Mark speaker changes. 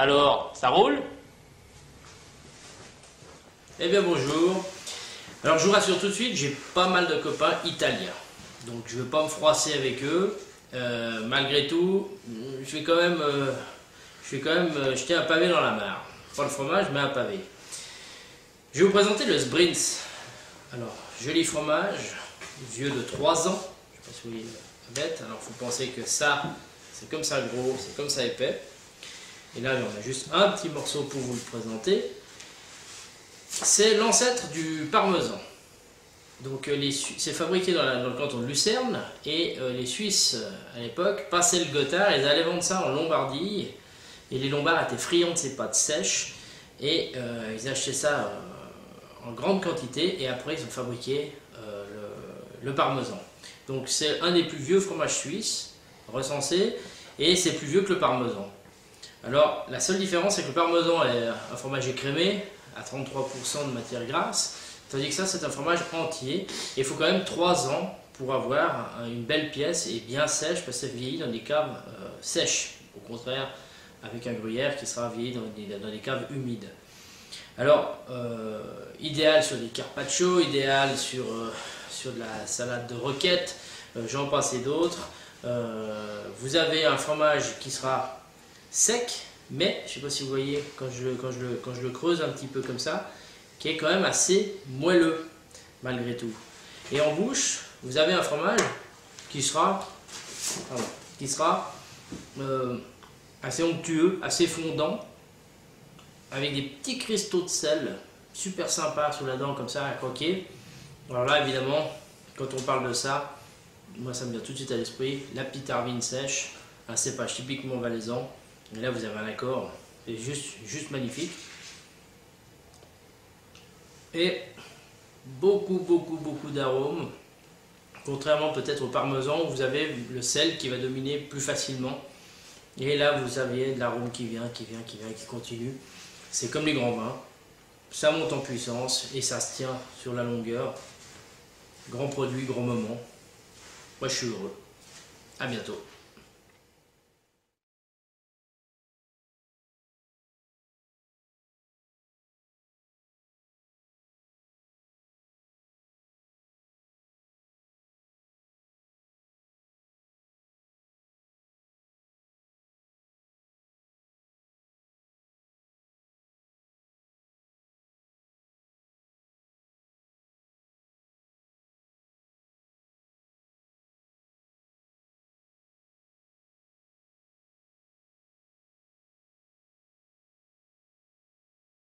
Speaker 1: Alors, ça roule?
Speaker 2: Eh bien bonjour. Alors je vous rassure tout de suite, j'ai pas mal de copains italiens. Donc je ne veux pas me froisser avec eux. Euh, malgré tout, je vais quand même, euh, je vais quand même euh, jeter un pavé dans la mare. Pas le fromage, mais un pavé. Je vais vous présenter le Sbrinz. Alors, joli fromage, vieux de 3 ans. Je sais pas si vous voyez bête. Alors, vous pensez que ça, c'est comme ça gros, c'est comme ça épais. Et là, on a juste un petit morceau pour vous le présenter. C'est l'ancêtre du parmesan. Donc euh, c'est fabriqué dans, le canton de Lucerne et euh, les Suisses euh, à l'époque passaient le Gothard et ils allaient vendre ça en Lombardie et les Lombards étaient friands de ces pâtes sèches et ils achetaient ça en grande quantité et après ils ont fabriqué le, le, parmesan. Donc c'est un des plus vieux fromages suisses recensés et c'est plus vieux que le parmesan. Alors la seule différence c'est que le parmesan est un fromage écrémé à 33% de matière grasse Tandis que ça, c'est un fromage entier. Et il faut quand même 3 ans pour avoir une belle pièce et bien sèche, parce que ça vieillit dans des caves euh, sèches. Au contraire, avec un gruyère qui sera vieilli dans des, caves humides. Alors, euh, idéal sur des carpaccio, idéal sur, euh, sur de la salade de roquette, j'en passe et d'autres. vous avez un fromage qui sera sec, mais je ne sais pas si vous voyez quand je, quand, je quand je le creuse un petit peu comme ça, qui est quand même assez moelleux, malgré tout. Et en bouche, vous avez un fromage qui sera, qui sera euh, assez onctueux, assez fondant, avec des petits cristaux de sel, super sympa sous la dent, comme ça, à croquer. Alors là, évidemment, quand on parle de ça, moi ça me vient tout de suite à l'esprit, la petite arvine sèche, un cépage typiquement valaisan. Là, vous avez un accord, c'est juste, juste magnifique et beaucoup, beaucoup, beaucoup d'arômes. Contrairement peut-être au parmesan vous avez le sel qui va dominer plus facilement. Et là, vous avez de l'arôme qui vient, qui vient, qui vient, qui continue. C'est comme les grands vins. Ça monte en puissance et ça se tient sur la longueur. Grand produit, grand moment. Moi, je suis heureux. À bientôt.